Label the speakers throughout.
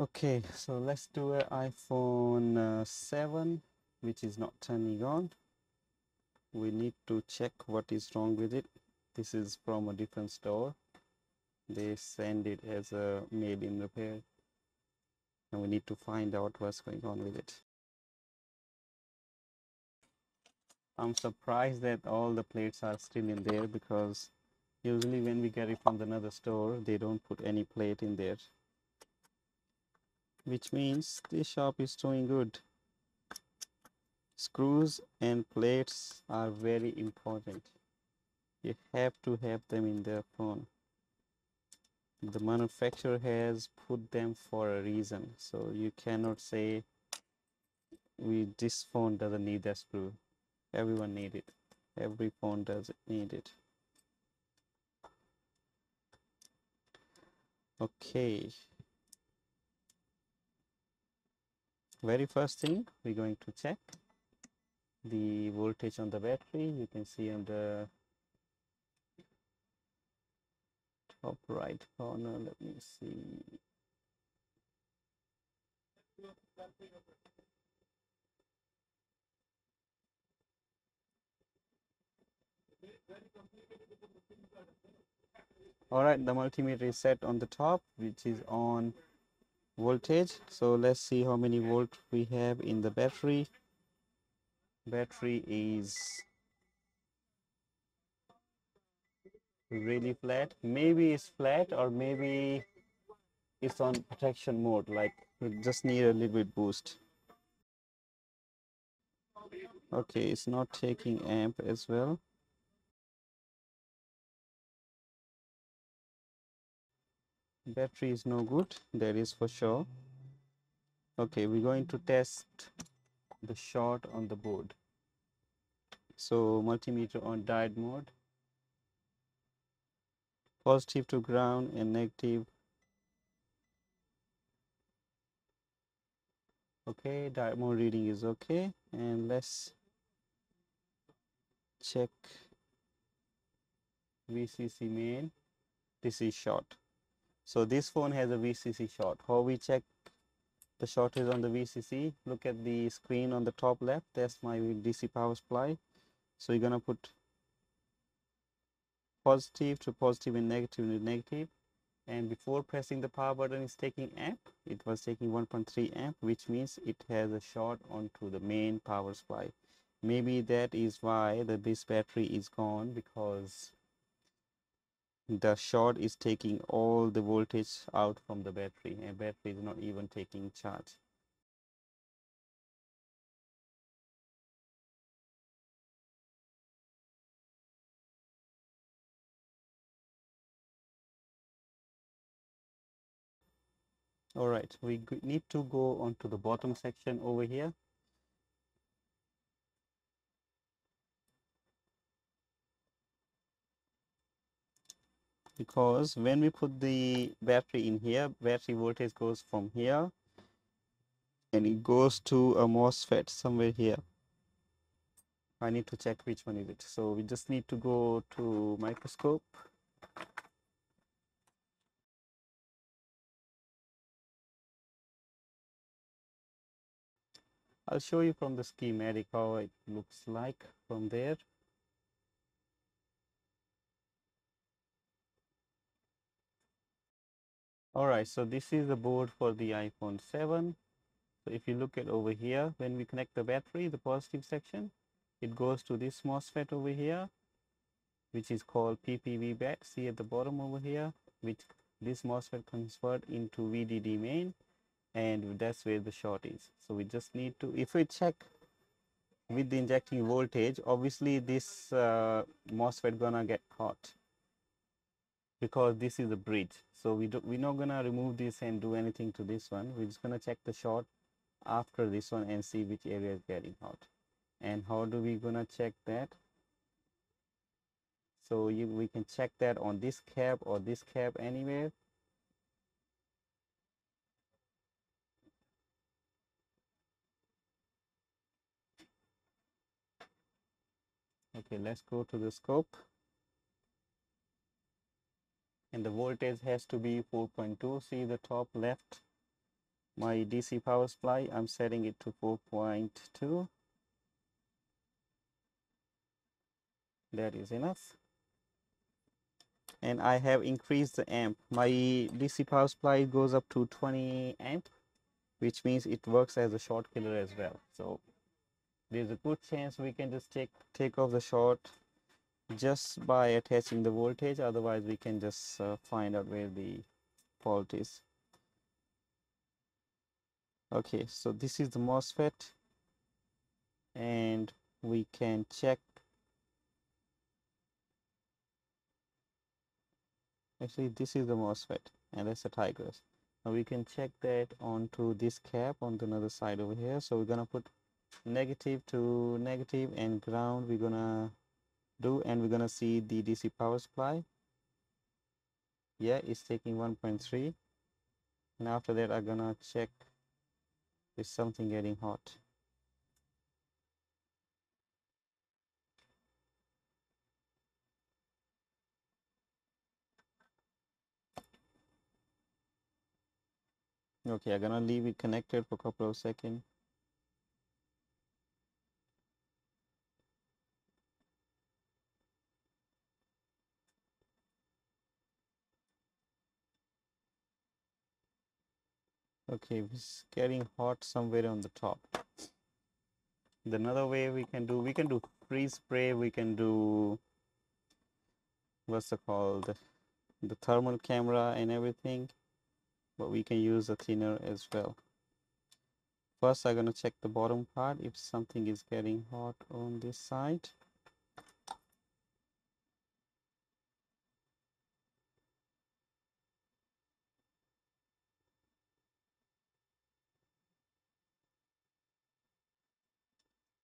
Speaker 1: Okay, so let's do an iPhone uh, 7, which is not turning on. We need to check what is wrong with it. This is from a different store. They send it as a made in repair. And we need to find out what's going on with it. I'm surprised that all the plates are still in there because usually when we get it from another store, they don't put any plate in there which means this shop is doing good. Screws and plates are very important. You have to have them in their phone. The manufacturer has put them for a reason. So you cannot say we this phone doesn't need that screw. Everyone need it. Every phone does need it. Okay. Very first thing we're going to check the voltage on the battery. You can see on the top right corner let me see. All right the multimeter is set on the top which is on voltage. So let's see how many volt we have in the battery. Battery is really flat. Maybe it's flat or maybe it's on protection mode like we just need a little bit boost. Okay it's not taking amp as well battery is no good that is for sure. Okay we're going to test the short on the board. So multimeter on diode mode. Positive to ground and negative. Okay diode mode reading is okay. And let's check VCC main. This is short so this phone has a VCC short. How we check the short is on the VCC? Look at the screen on the top left. That's my DC power supply. So you're gonna put positive to positive and negative to negative. And before pressing the power button is taking amp. It was taking 1.3 amp, which means it has a short onto the main power supply. Maybe that is why the this battery is gone because the short is taking all the voltage out from the battery. And battery is not even taking charge. All right we need to go on to the bottom section over here because when we put the battery in here battery voltage goes from here and it goes to a MOSFET somewhere here. I need to check which one is it. So we just need to go to microscope. I'll show you from the schematic how it looks like from there all right so this is the board for the iphone 7 so if you look at over here when we connect the battery the positive section it goes to this MOSFET over here which is called PPV bat see at the bottom over here which this MOSFET convert into VDD main and that's where the short is. So we just need to if we check with the injecting voltage obviously this uh, MOSFET gonna get hot because this is a bridge. So we do, we're not gonna remove this and do anything to this one. We're just gonna check the short after this one and see which area is getting hot. And how do we gonna check that? So you, we can check that on this cap or this cap anywhere. Okay let's go to the scope and the voltage has to be 4.2 see the top left my DC power supply, I'm setting it to 4.2. That is enough. And I have increased the amp. My DC power supply goes up to 20 amp, which means it works as a short killer as well. So there's a good chance we can just take take off the short just by attaching the voltage otherwise we can just uh, find out where the fault is. Okay so this is the MOSFET and we can check. Actually this is the MOSFET and that's the Tigris. Now we can check that onto this cap on the other side over here. So we're gonna put negative to negative and ground we're gonna do and we're gonna see the DC power supply. Yeah it's taking 1.3 and after that I'm gonna check is something getting hot. Okay I'm gonna leave it connected for a couple of seconds okay it's getting hot somewhere on the top the another way we can do we can do freeze spray we can do what's it called the, the thermal camera and everything but we can use a thinner as well. First i'm going to check the bottom part if something is getting hot on this side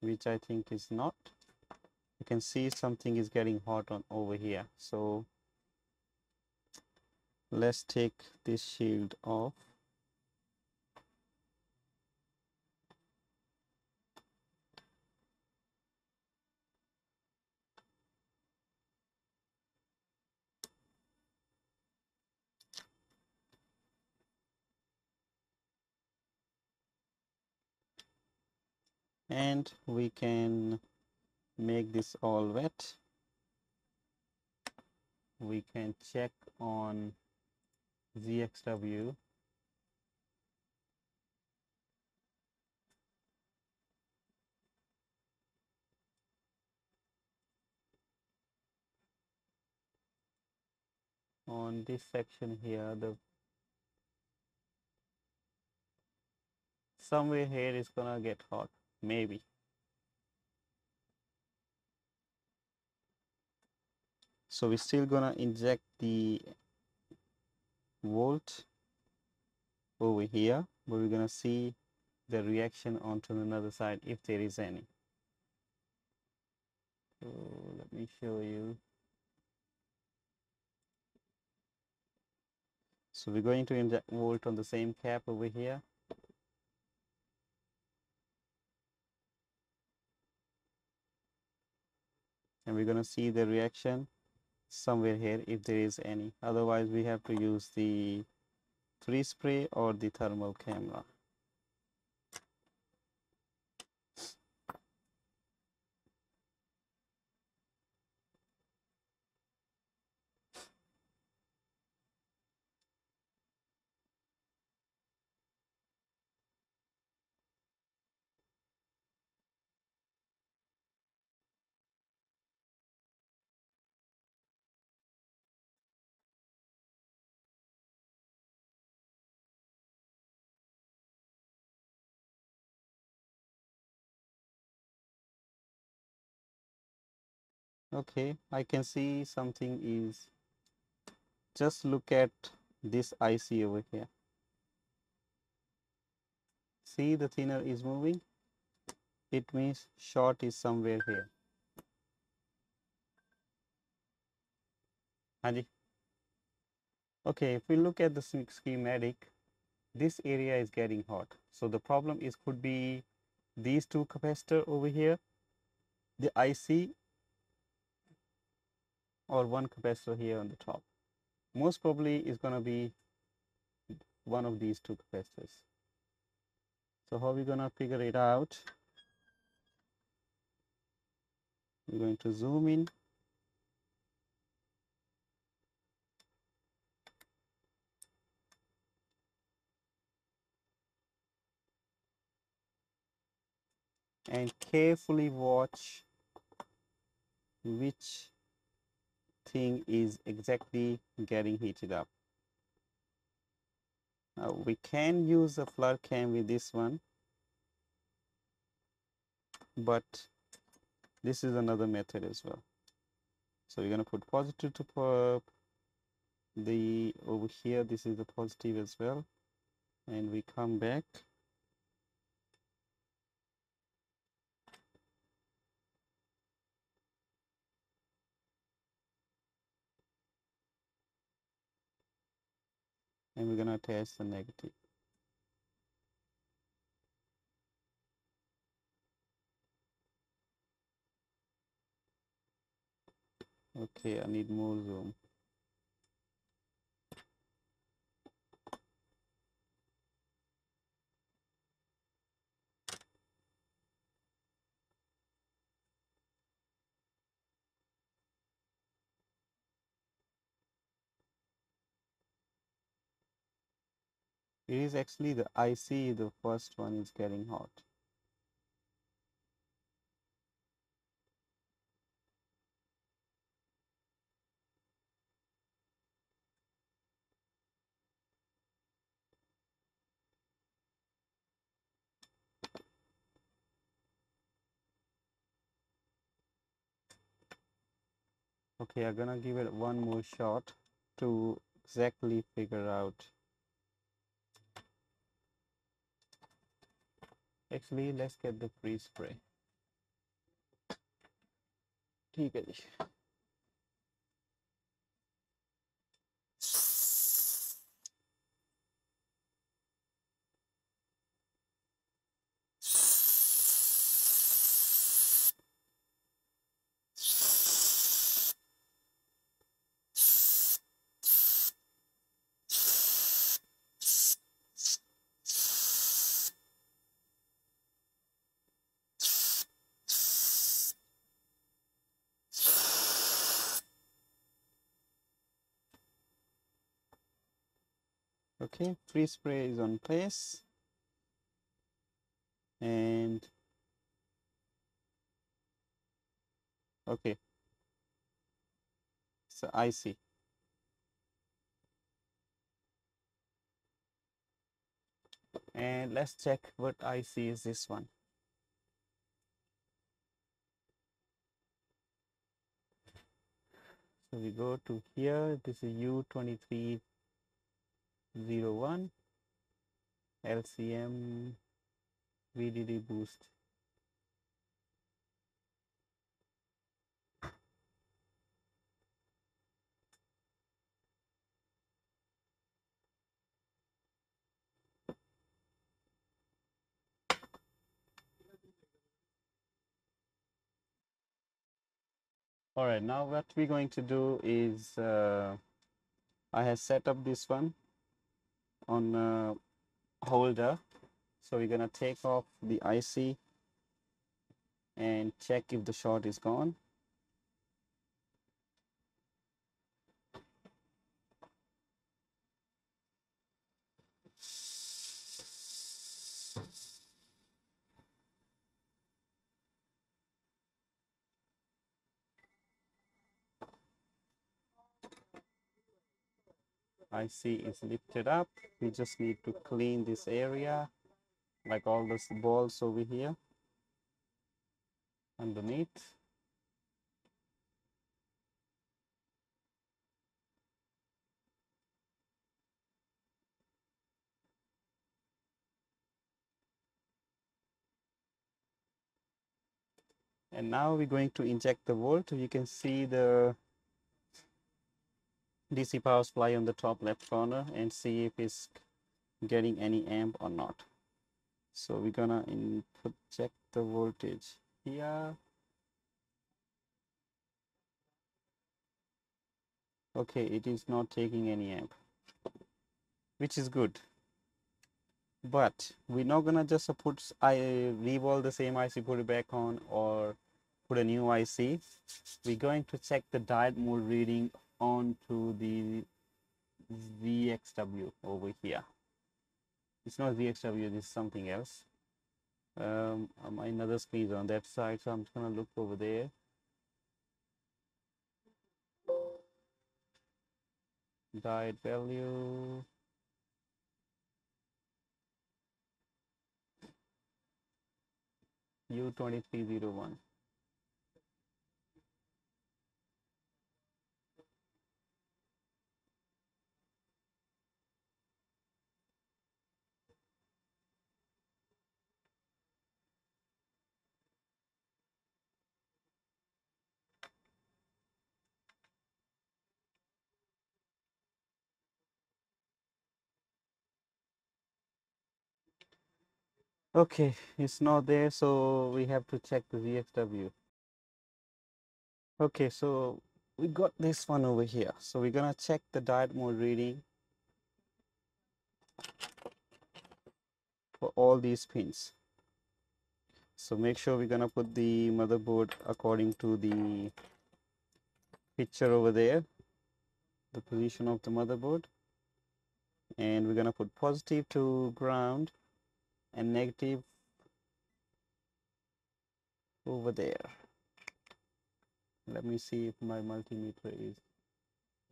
Speaker 1: which I think is not. You can see something is getting hot on over here. So let's take this shield off. And we can make this all wet. We can check on ZXW on this section here the somewhere here is gonna get hot maybe. So we're still gonna inject the volt over here but we're gonna see the reaction onto another side if there is any. So let me show you. So we're going to inject volt on the same cap over here and we're going to see the reaction somewhere here if there is any. Otherwise we have to use the freeze spray or the thermal camera okay I can see something is just look at this IC over here. See the thinner is moving. It means short is somewhere here. Anji. okay if we look at the schematic this area is getting hot. So the problem is could be these two capacitor over here. The IC or one capacitor here on the top. Most probably is going to be one of these two capacitors. So how are we gonna figure it out? We're going to zoom in. And carefully watch which thing is exactly getting heated up. Now we can use a flood cam with this one, but this is another method as well. So we're going to put positive to the over here. This is the positive as well. And we come back. And we're going to attach the negative. Okay, I need more zoom. It is actually the IC, the first one is getting hot. Okay, I'm gonna give it one more shot to exactly figure out. Actually, let's get the freeze spray. ठीक है जी okay freeze spray is on place. And okay. So I see. And let's check what I see is this one. So we go to here. This is U23 01 LCM VDD boost. All right, now what we're going to do is uh, I have set up this one on a holder. So we're gonna take off the IC and check if the short is gone. IC is lifted up. We just need to clean this area, like all those balls over here underneath. And now we're going to inject the volt. You can see the DC power supply on the top left corner and see if it's getting any amp or not. So we're gonna input check the voltage here. Okay, it is not taking any amp, which is good. but we're not gonna just put I all the same IC put it back on or put a new IC we're going to check the diode mode reading onto the ZXW over here. It's not ZXW this is something else. Um, my another screen is on that side so I'm just gonna look over there. Diode value. U2301. Okay, it's not there, so we have to check the ZXW. Okay, so we got this one over here. So we're gonna check the diode mode reading for all these pins. So make sure we're gonna put the motherboard according to the picture over there, the position of the motherboard. And we're gonna put positive to ground and negative over there. Let me see if my multimeter is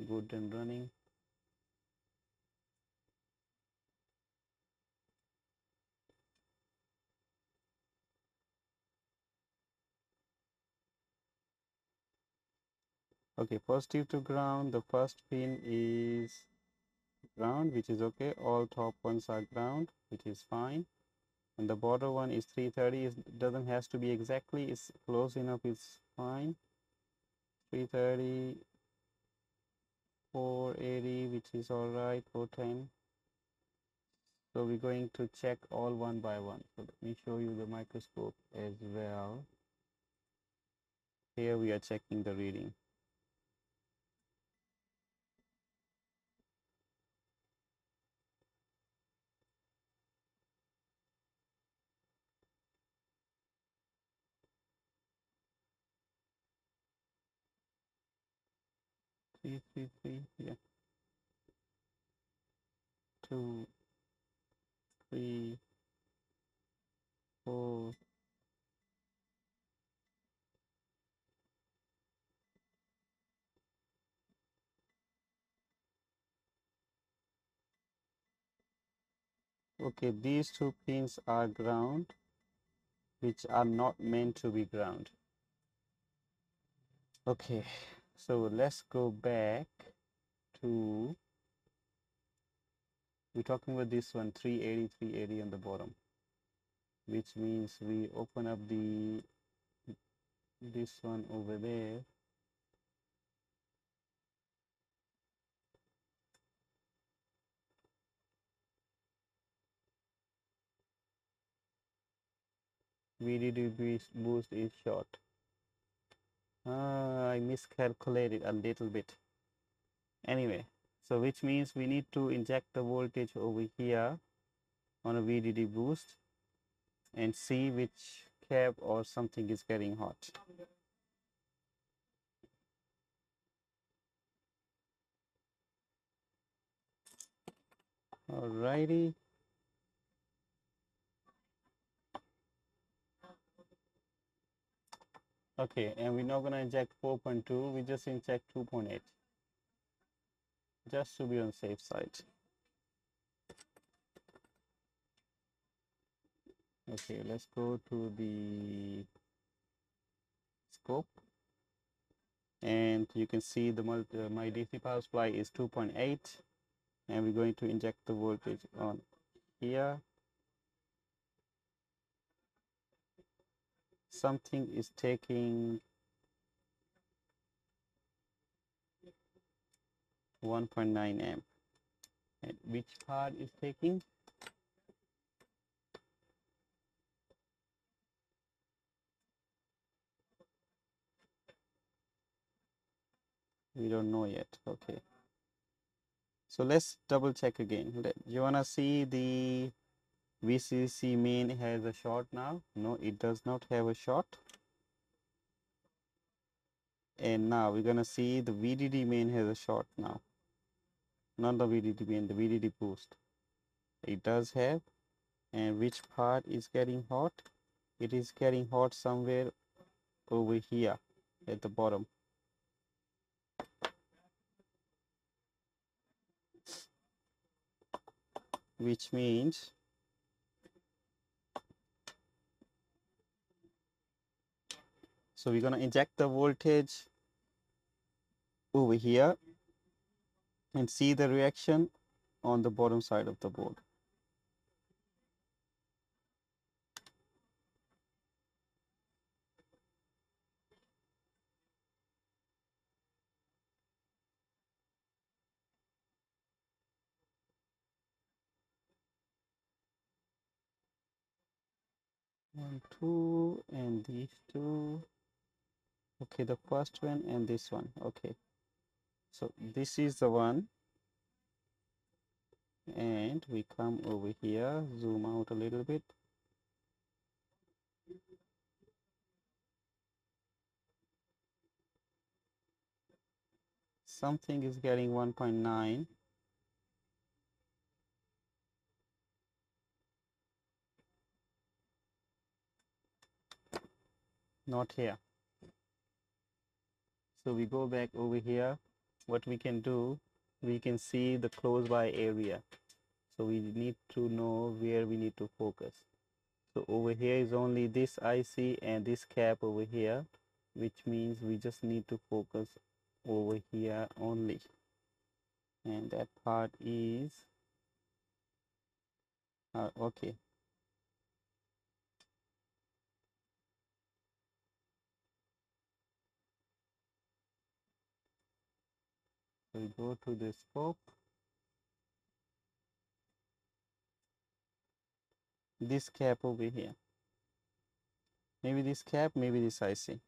Speaker 1: good and running. Okay positive to ground. The first pin is ground which is okay. All top ones are ground which is fine and the border one is 330 it doesn't has to be exactly it's close enough it's fine. 330 480 which is all right 410 so we're going to check all one by one. So let me show you the microscope as well. Here we are checking the reading three, three, three, yeah. Two, three, four, okay these two pins are ground which are not meant to be ground okay so let's go back to we're talking about this one 380 380 on the bottom which means we open up the this one over there. VDD boost is short uh, I miscalculated a little bit. Anyway so which means we need to inject the voltage over here on a VDD boost and see which cap or something is getting hot. Alrighty Okay, and we're not going to inject 4.2, we just inject 2.8. Just to be on safe side. Okay, let's go to the scope. And you can see the multi, uh, my DC power supply is 2.8 and we're going to inject the voltage on here something is taking 1.9 amp. And which part is taking? We don't know yet. Okay. So let's double check again. You want to see the VCC main has a short now. No, it does not have a short. And now we're gonna see the VDD main has a short now. Not the VDD main, the VDD boost. It does have. And which part is getting hot? It is getting hot somewhere over here at the bottom. Which means So we're going to inject the voltage over here and see the reaction on the bottom side of the board. One, two, and these two okay the first one and this one. Okay. So this is the one. And we come over here zoom out a little bit. Something is getting 1.9 not here so we go back over here. What we can do we can see the close by area. So we need to know where we need to focus. So over here is only this IC and this cap over here which means we just need to focus over here only. And that part is uh, okay we go to the scope. This cap over here. Maybe this cap maybe this IC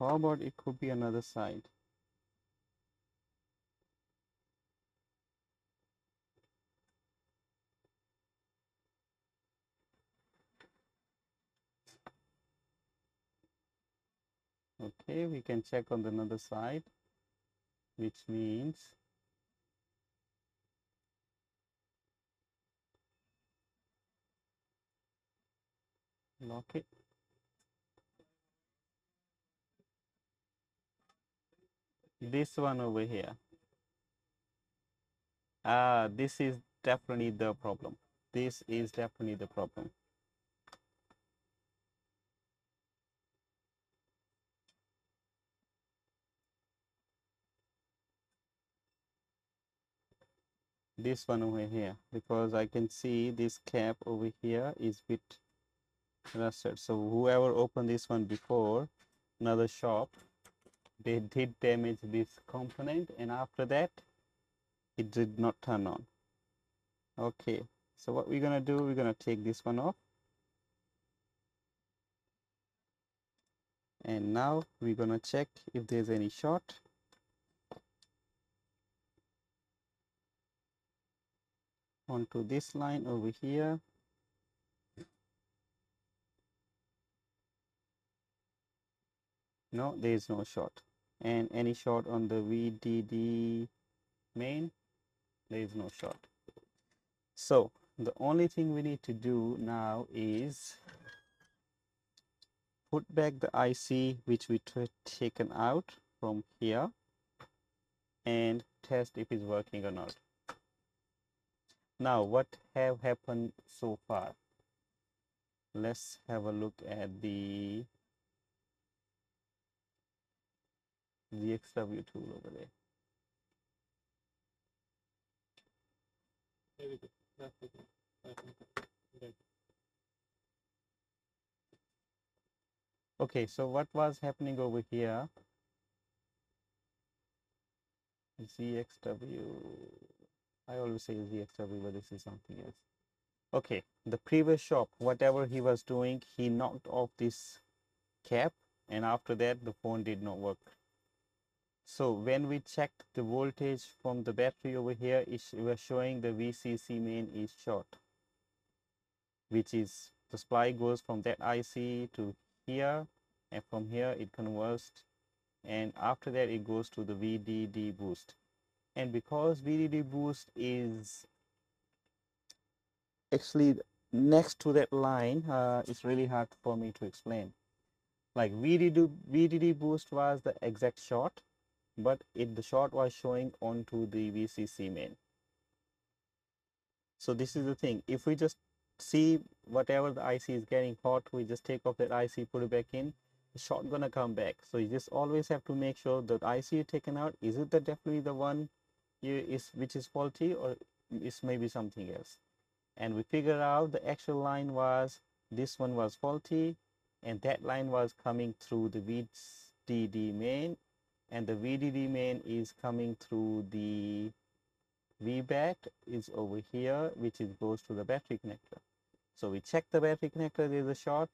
Speaker 1: How about it could be another side? Okay, we can check on the another side, which means lock it. This one over here. Ah this is definitely the problem. This is definitely the problem. This one over here because I can see this cap over here is bit rusted so whoever opened this one before another shop they did damage this component and after that it did not turn on. Okay so what we're gonna do we're gonna take this one off. And now we're gonna check if there's any short. Onto this line over here. No there is no short and any short on the VDD main? There is no short so the only thing we need to do now is put back the IC which we taken out from here and test if it's working or not. Now what have happened so far? Let's have a look at the the XW tool over there.
Speaker 2: There we go. That's it.
Speaker 1: Okay, so what was happening over here? ZXW, I always say ZXW, but this is something else. Okay, the previous shop, whatever he was doing, he knocked off this cap and after that the phone did not work. So when we checked the voltage from the battery over here, it was showing the VCC main is short, which is the supply goes from that IC to here and from here it converts and after that it goes to the VDD boost. And because VDD boost is actually next to that line uh, it's really hard for me to explain. Like VDD, VDD boost was the exact short but it the short was showing onto the VCC main. So this is the thing. If we just see whatever the IC is getting hot we just take off that IC put it back in the short gonna come back. So you just always have to make sure that IC you taken out. Is it the definitely the one you is which is faulty or is maybe something else? And we figure out the actual line was this one was faulty and that line was coming through the VDD main and the VDD main is coming through the VBAT is over here which is goes to the battery connector. So we check the battery connector there is a short.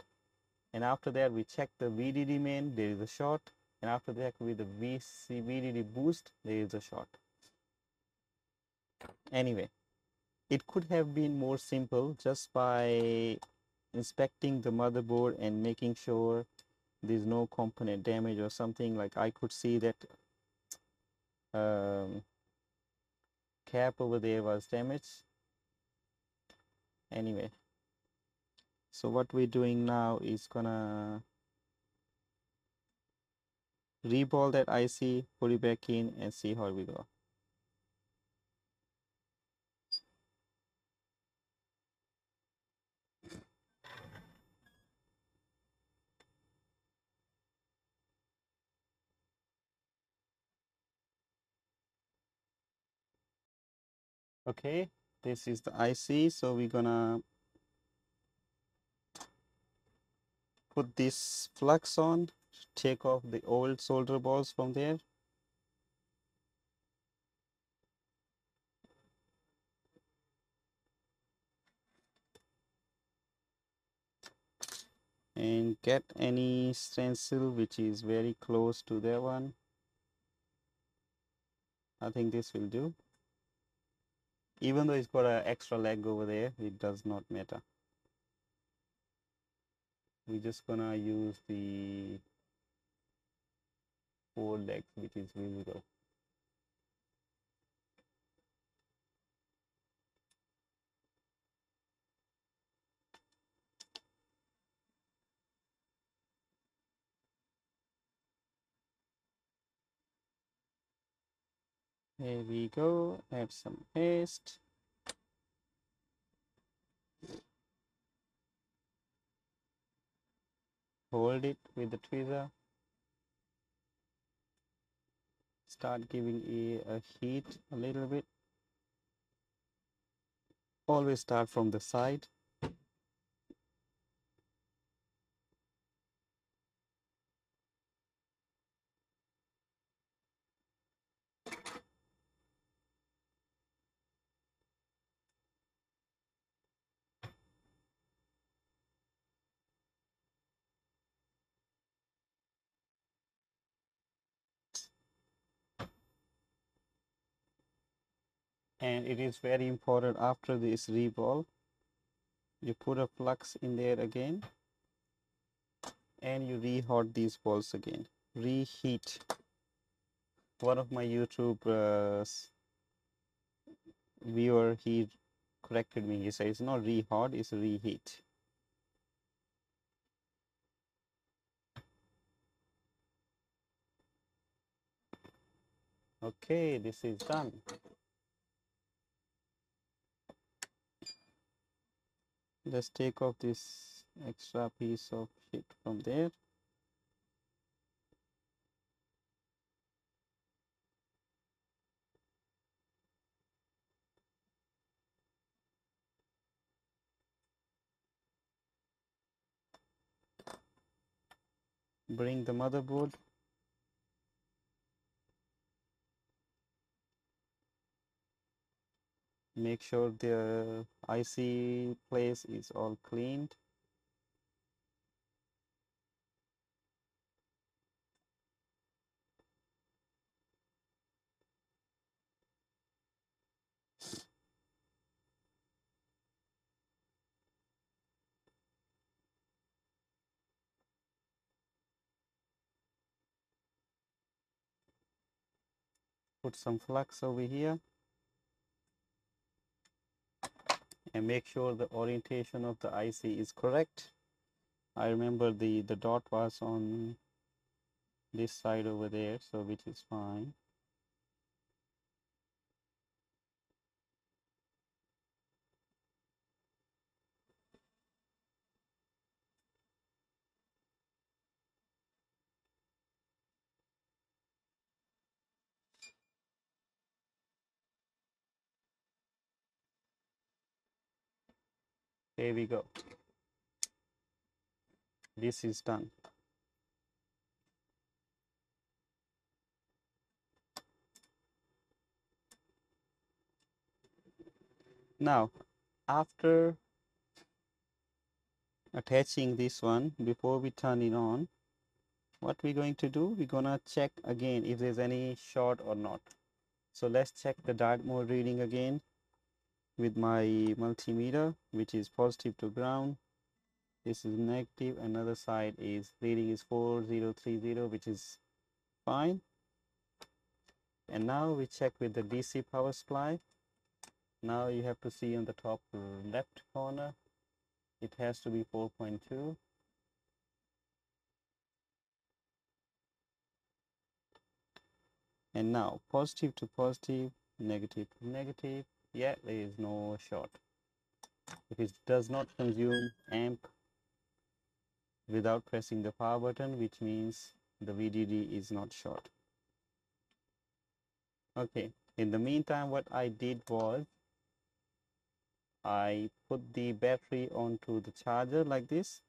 Speaker 1: And after that we check the VDD main there is a short. And after that with the VC VDD boost there is a short. Anyway it could have been more simple just by inspecting the motherboard and making sure there's no component damage or something like I could see that um, cap over there was damaged. Anyway so what we're doing now is gonna reball that IC put it back in and see how we go okay this is the IC so we're gonna put this flux on take off the old solder balls from there. And get any stencil which is very close to that one. I think this will do even though it's got an extra leg over there it does not matter. We're just gonna use the four legs which is visible There we go, add some paste. Hold it with the tweezer. Start giving a, a heat a little bit. Always start from the side. And it is very important after this reball you put a flux in there again and you rehot these balls again. Reheat. One of my youtube uh, viewer he corrected me. He said it's not rehot it's reheat. Okay this is done let's take off this extra piece of sheet from there. Bring the motherboard. Make sure the IC place is all cleaned. Put some flux over here and make sure the orientation of the IC is correct. I remember the, the dot was on this side over there, so which is fine. There we go. This is done. Now, after attaching this one, before we turn it on, what we're going to do, we're gonna check again if there's any short or not. So let's check the diode mode reading again with my multimeter which is positive to ground. This is negative. Another side is reading is 4030 which is fine. And now we check with the DC power supply. Now you have to see on the top left corner it has to be 4.2 and now positive to positive negative to negative yeah there is no short if it does not consume amp without pressing the power button which means the VDD is not short. Okay in the meantime what I did was I put the battery onto the charger like this.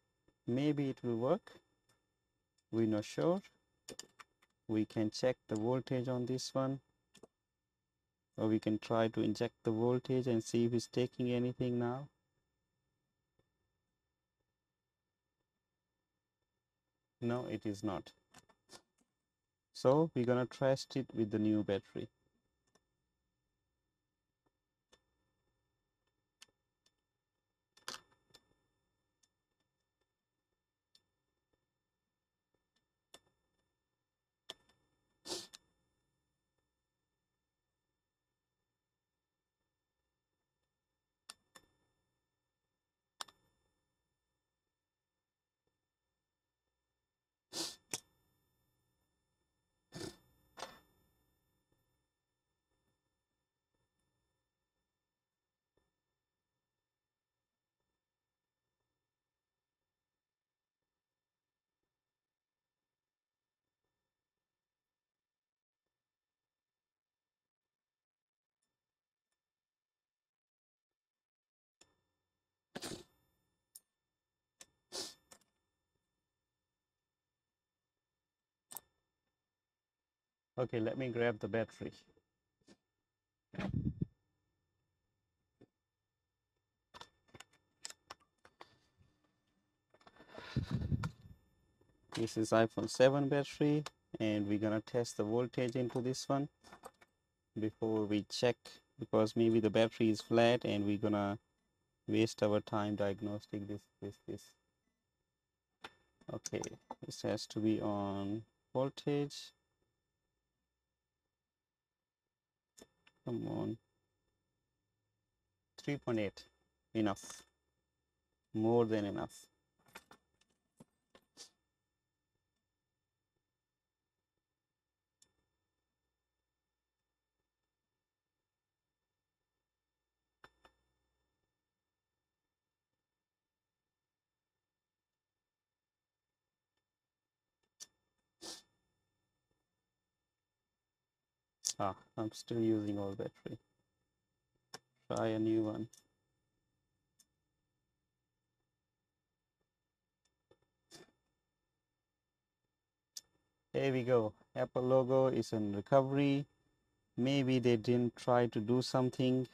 Speaker 1: Maybe it will work. We're not sure. We can check the voltage on this one or we can try to inject the voltage and see if it's taking anything now. No it is not. So we're gonna test it with the new battery Okay, let me grab the battery. This is iPhone 7 battery and we're gonna test the voltage into this one before we check because maybe the battery is flat and we're gonna waste our time diagnosing this this this okay this has to be on voltage come on. 3.8 enough. More than enough Ah, I'm still using old battery. Try a new one. There we go. Apple logo is in recovery. Maybe they didn't try to do something.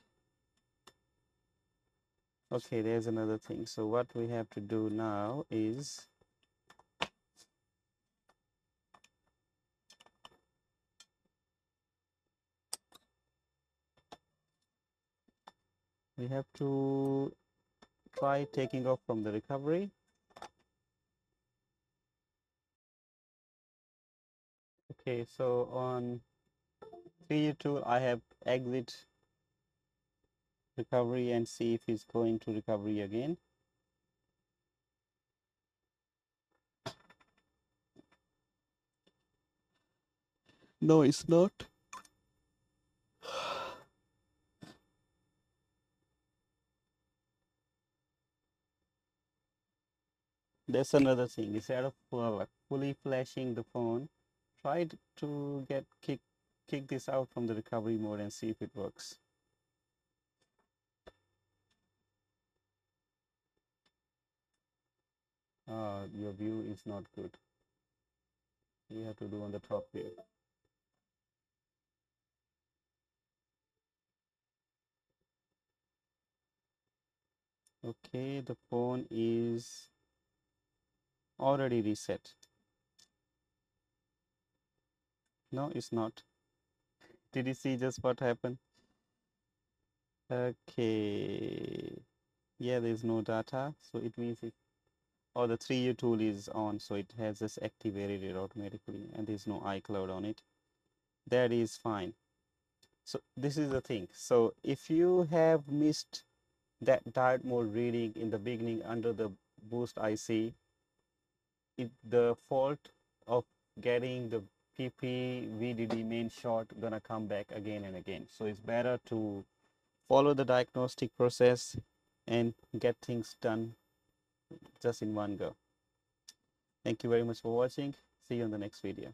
Speaker 1: Okay, there's another thing. So what we have to do now is we have to try taking off from the recovery. Okay so on 3u tool I have exit recovery and see if it's going to recovery again. No it's not that's another thing. Instead of uh, fully flashing the phone try to get kick kick this out from the recovery mode and see if it works. Uh, your view is not good. You have to do on the top here okay the phone is already reset. No it's not. Did you see just what happened? Okay. Yeah there's no data so it means it or the 3u tool is on so it has this activated it automatically and there's no iCloud on it. That is fine. So this is the thing. So if you have missed that diode mode reading in the beginning under the boost IC it, the fault of getting the PP VDD main short gonna come back again and again. So it's better to follow the diagnostic process and get things done just in one go. Thank you very much for watching. See you in the next video